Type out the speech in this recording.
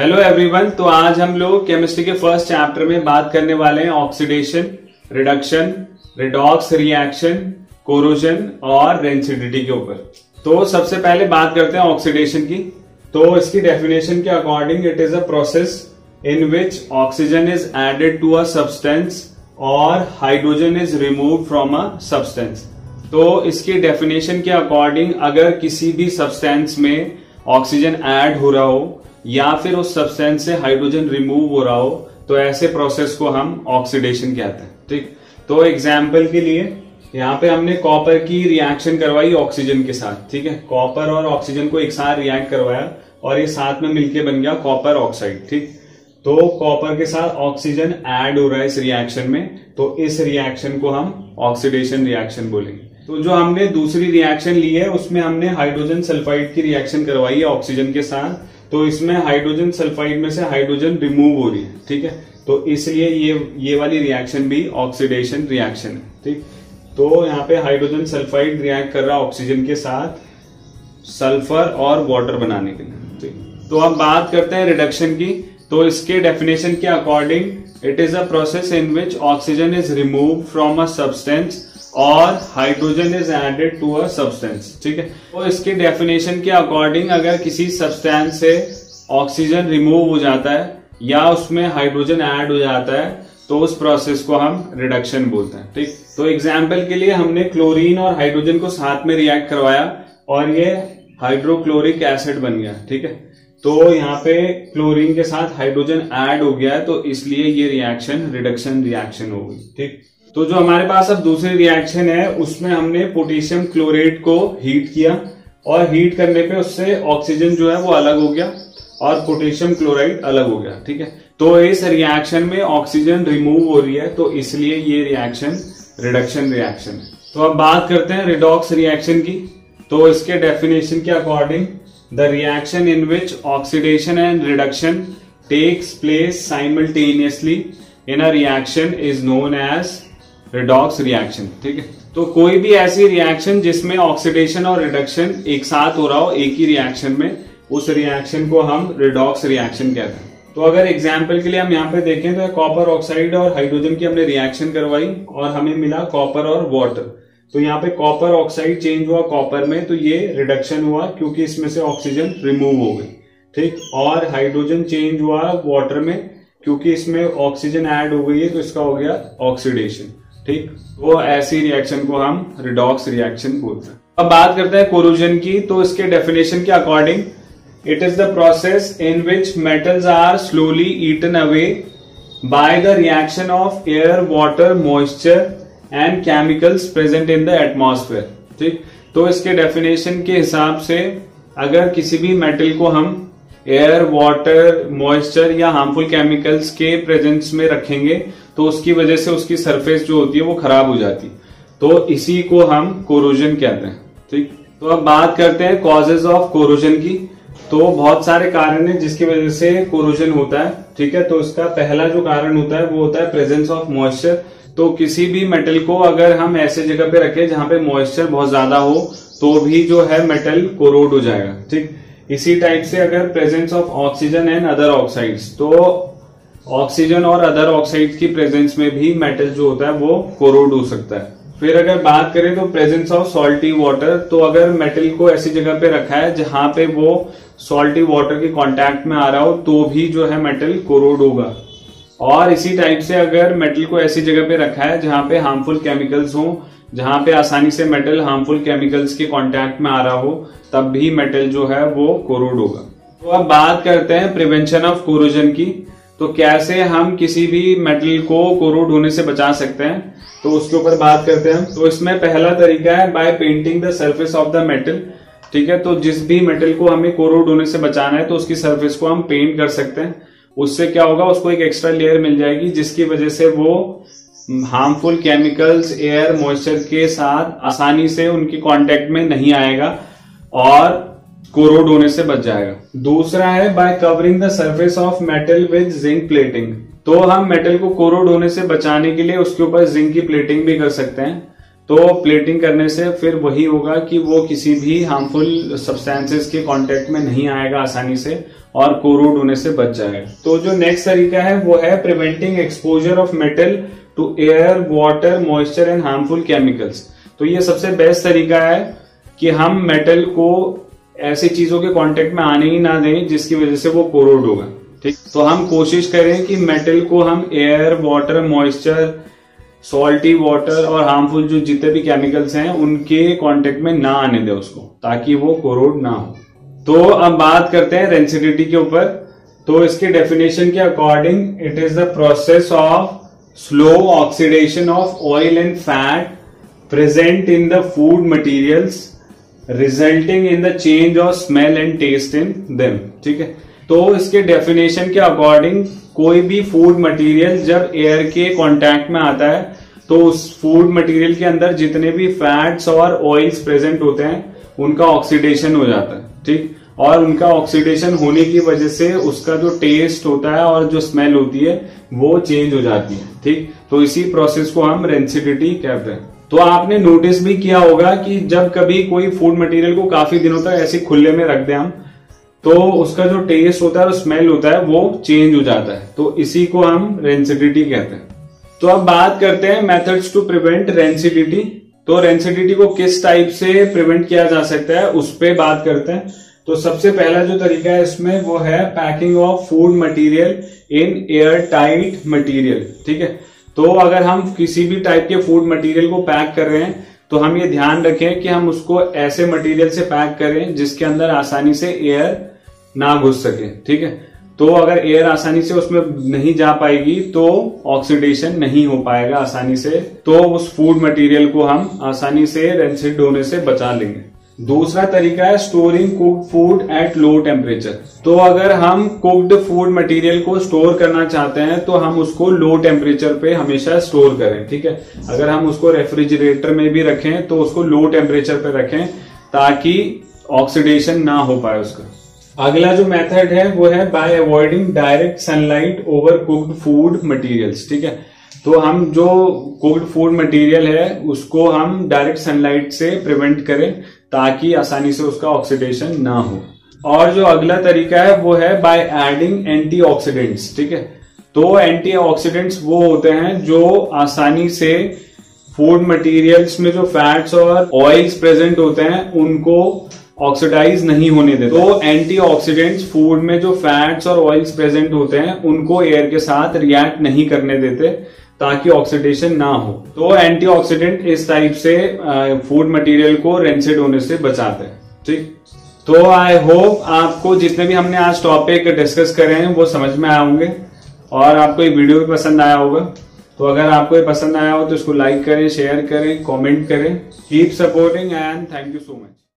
Hello everyone तो आज हम लोग केमिस्ट्री के फ़र्स्ट चैप्टर में बात करने वाले हैं oxidation reduction redox reaction corrosion और रेंसिडिटी के ऊपर। तो सबसे पहले बात करते हैं ऑक्सीडेशन की। तो इसकी डेफिनेशन के according it is a process in which oxygen is added to a substance और hydrogen is remove from a substance तो इसकी डेफिनेशन के अकॉर्डिंग अगर किसी भी सब्सटेंस में ऑक्सीजन ऐड हो रहा हो या फिर उस सब्सटेंस से हाइड्रोजन रिमूव हो रहा हो तो ऐसे प्रोसेस को हम ऑक्सीडेशन कहते हैं, ठीक? तो एग्ज़ाम्पल के लिए, यहाँ पे हमने कॉपर की रिएक्शन करवाई ऑक्सीजन के साथ, ठीक है? कॉपर और ऑक्सीजन को एक साथ रिएक्ट करवाया और ये साथ में मिलके बन गया कॉपर ऑक्साइड ठीक? तो कॉपर के साथ ऑक्सीजन ऐड हो रहा है इस रिएक्शन में तो इस रिएक्शन को हम ऑक्सीडेशन रिएक्शन बोलेंगे। तो जो हमने दूसरी रिएक्शन ली है, उसमें हमने हाइड्रोजन सल्फाइड की रिएक्शन करवाई है ऑक्सीजन के साथ तो इसमें हाइड्रोजन सल्फाइड में से हाइड्रोजन रिमूव हो रही है, ठीक है? तो इसलिए ये ये वाली रिएक्शन भी ऑक्सीडेशन रिएक्शन है, ठीक? तो यहाँ पे हाइड्रोजन सल्फाइड रिएक्ट कर रहा है ऑक्सीजन के साथ सल्फ़र और वाटर बनाने के लिए, ठीक? तो अब बात करते हैं रिडक्शन की। तो इसके डेफिनेशन के according it is a process in which oxygen is remove from a substance और hydrogen is added to a substance ठीक है? तो इसके डेफिनेशन के अकॉर्डिंग अगर किसी सब्सटेंस से ऑक्सीजन रिमूव हो जाता है, या उसमें हाइड्रोजन ऐड हो जाता है तो उस प्रोसेस को हम रिडक्शन बोलते हैं, ठीक? तो एग्ज़ाम्पल के लिए हमने क्लोरीन और हाइड्रोजन को साथ में रिएक्ट करवाया, और ये हाइड्रोक्लोरिक एसिड बन गया, ठीक है? तो यहाँ पे क्लोरीन के साथ हाइड्रोजन ऐड हो गया है तो इसलिए ये रिएक्शन रिडक्शन रिएक्शन हो गई, ठीक? तो जो हमारे पास अब दूसरी रिएक्शन है, उसमें हमने पोटेशियम क्लोरेट को हीट किया और हीट करने पे उससे ऑक्सीजन जो है वो अलग हो गया और पोटेशियम क्लोराइड अलग हो गया, ठीक है? तो इस रिएक्शन में ऑक्सीजन रिमूव हो रही है तो इसलिए ये रिएक्शन रिडक्शन रिएक्शन है। तो अब बात करते हैं रिडॉक्स रिएक्शन की। तो इसके डेफिनेशन के according the reaction in which oxidation and reduction takes place simultaneously in a reaction is known as redox reaction ठीक है? तो कोई भी ऐसी रिएक्शन जिसमें ऑक्सीडेशन और रिडक्शन एक साथ हो रहा हो, एक ही रिएक्शन में, उस रिएक्शन को हम रिडॉक्स रिएक्शन कहते हैं। तो अगर एग्ज़ाम्पल के लिए हम यहाँ पे देखें तो कॉपर ऑक्साइड और हाइड्रोजन की हमने रिएक्शन करवाई और हमें मिला कॉपर और वाटर तो यहाँ पे कॉपर ऑक्साइड चेंज हुआ कॉपर में तो ये रिडक्शन हुआ क्योंकि इसमें से ऑक्सीजन रिमूव हो गई, ठीक? और हाइड्रोजन चेंज हुआ वाटर में, क्योंकि इसमें ऑक्सीजन ऐड हो गई है तो इसका हो गया ऑक्सीडेशन ठीक? वो ऐसी रिएक्शन को हम रिडॉक्स रिएक्शन बोलते हैं। अब बात करते हैं कोरोजन की तो इसके डेफिनेशन के according it is the process in which metals are slowly eaten away by the reaction of air water moisture and chemicals present in the atmosphere ठीक? तो इसके डेफिनेशन के हिसाब से अगर किसी भी मेटल को हम एयर वाटर मॉइस्चर या हार्मफुल केमिकल्स के प्रेजेंस में रखेंगे तो उसकी वजह से उसकी सरफेस जो होती है वो खराब हो जाती तो इसी को हम कोरोजन कहते हैं, ठीक? तो अब बात करते हैं कॉजेज ऑफ़ कोरोजन की। तो बहुत सारे कारण है जिसकी वजह से कोरोजन होता है, ठीक है? तो इसका पहला जो कारण होता है वो होता है प्रेजेंस ऑफ़ मॉइस्चर तो किसी भी मेटल को अगर हम ऐसे जगह पे रखें जहाँ पे मॉइस्चर बहुत ज़्यादा हो तो भी जो है मेटल कोरोड हो जाएगा, ठीक? इसी टाइप से अगर presence of oxygen and other oxides तो ऑक्सीजन और अदर ऑक्साइड की प्रेजेंस में भी मेटल जो होता है वो कोरोड हो सकता है। फिर अगर बात करें तो प्रेजेंस ऑफ़ सॉल्टी वाटर तो अगर मेटल को ऐसी जगह पे रखा है जहाँ पे वो सॉल्टी वाटर के कांटेक्ट में आ रहा हो तो भी जो है मेटल कोरोड होगा। और इसी टाइप से अगर मेटल को ऐसी जगह पे रखा है जहाँ पे हार्मफुल केमिकल्स हो, जहाँ पे आसानी से मेटल हार्मफुल केमिकल्स के कांटेक्ट में आ रहा हो, तब भी मेटल जो है वो कोरोड होगा। तो अब बात करते हैं प्रिवेंशन ऑफ़ कोरोजन की। तो कैसे हम किसी भी मेटल को कोरोड होने से बचा सकते हैं? तो उसके ऊपर बात करते हैं तो इसमें पहला तरीका है by painting the surface of the metal ठीक है? तो जिस भी मेटल को हमें कोरोड होने से बचाना है तो उसकी सरफेस को हम पेंट कर सकते हैं। उससे क्या होगा? उसको एक एक्स्ट्रा लेयर मिल जाएगी, जिसकी वजह से वो हार्मफुल केमिकल्स एयर मॉइस्चर के साथ आसानी से उनकी कांटेक्ट में नहीं आएगा। और कोरोड होने से बच जाएगा। दूसरा है by covering the surface of metal with zinc plating तो हम मेटल को कोरोड होने से बचाने के लिए उसके ऊपर जिंक की प्लेटिंग भी कर सकते हैं। तो प्लेटिंग करने से फिर वही होगा कि वो किसी भी हार्मफुल सब्सटेंसेस के कांटेक्ट में नहीं आएगा आसानी से और कोरोड होने से बच जाएगा। तो जो नेक्स्ट तरीका है, वो है preventing exposure of metal to air water moisture and harmful chemicals तो ये सबसे बेस्ट तरीका है कि हम मेटल को ऐसी चीज़ों के कांटेक्ट में आने ही ना दें, जिसकी वजह से वो कोरोड होगा ठीक? तो हम कोशिश करें कि मेटल को हम air water moisture salty water और हार्मफुल जो जितने भी केमिकल्स हैं, उनके कांटेक्ट में ना आने दें उसको, ताकि वो कोरोड ना हो। तो अब बात करते हैं रेंसिडिटी के ऊपर। तो इसके डेफिनेशन के according it is the process of slow oxidation of oil and fat present in the food materials resulting in the change of smell and taste in them ठीक है? तो इसके डेफिनेशन के अकॉर्डिंग कोई भी फ़ूड मटेरियल जब air के contact में आता है तो उस फ़ूड मटेरियल के अंदर जितने भी फैट्स और ऑयल्स प्रेजेंट होते हैं, उनका ऑक्सीडेशन हो जाता है, ठीक? और उनका ऑक्सीडेशन होने की वजह से उसका जो टेस्ट होता है और जो स्मेल होती है, वो चेंज हो जाती है, ठीक? तो इसी प्रोसेस को हम रेंसिडिटी कहते हैं। तो आपने नोटिस भी किया होगा कि जब कभी कोई फ़ूड मटेरियल को काफ़ी दिनों तक ऐसे खुले में रख दें हम तो उसका जो टेस्ट होता है और स्मेल होता है, वो चेंज हो जाता है। तो इसी को हम रेंसिडिटी कहते हैं। तो अब बात करते हैं मेथड्स टू प्रिवेंट रेंसिडिटी तो रेंसिडिटी को किस टाइप से प्रिवेंट किया जा सकता है, उस पर बात करते हैं। तो सबसे पहला जो तरीका है इसमें, वो है packing of food material in air tight material ठीक है? तो अगर हम किसी भी टाइप के फ़ूड मटेरियल को पैक कर रहे हैं तो हम ये ध्यान रखें कि हम उसको ऐसे मटेरियल से पैक करें जिसके अंदर आसानी से एयर ना घुस सके, ठीक है? तो अगर एयर आसानी से उसमें नहीं जा पाएगी तो ऑक्सीडेशन नहीं हो पाएगा आसानी से तो उस फ़ूड मटेरियल को हम आसानी से, रेंसिड होने से बचा लेंगे। दूसरा तरीका है storing cooked food at low temperature तो अगर हम कुक्ड फ़ूड मटेरियल को स्टोर करना चाहते हैं तो हम उसको लो टेम्परेचर पे हमेशा स्टोर करें, ठीक है? अगर हम उसको रेफ्रिजरेटर में भी रखें तो उसको लो टेम्परेचर पे रखें, ताकि ऑक्सीडेशन ना हो पाए उसका। अगला जो मेथड है, वो है by avoiding direct sunlight over cooked food materials ठीक है? तो हम जो कुक्ड फ़ूड मटेरियल है, उसको हम डायरेक्ट सनलाइट से प्रिवेंट करें ताकि आसानी से उसका ऑक्सीडेशन ना हो। और जो अगला तरीका है, वो है बाय एडिंग एंटीऑक्सीडेंट्स ठीक है? तो एंटीऑक्सीडेंट्स वो होते हैं जो आसानी से फ़ूड मटेरियल्स में जो फैट्स और ऑयल्स प्रेजेंट होते हैं, उनको ऑक्सीडाइज नहीं होने देते। तो एंटीऑक्सीडेंट्स फ़ूड में जो फैट्स और ऑयल्स प्रेजेंट होते हैं, उनको एयर के साथ रिएक्ट नहीं करने देते। ताकि ऑक्सीडेशन ना हो। तो एंटीऑक्सीडेंट इस टाइप से फ़ूड मटेरियल को रेंसिड होने से बचाते हैं। ठीक? तो आई होप आपको जितने भी हमने आज टॉपिक डिस्कस करे हैं, वो समझ में आए होंगे और आपको ये वीडियो भी पसंद आया होगा। तो अगर आपको ये पसंद आया हो तो इसको लाइक करें शेयर करें कमेंट करें। Keep supporting and thank you so much